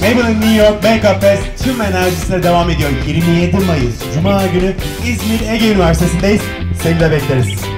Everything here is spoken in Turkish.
Maybelline New York Makeup Fest tüm enerjisine devam ediyor. 27 Mayıs Cuma günü İzmir Ege Üniversitesi'ndeyiz. Seni de bekleriz.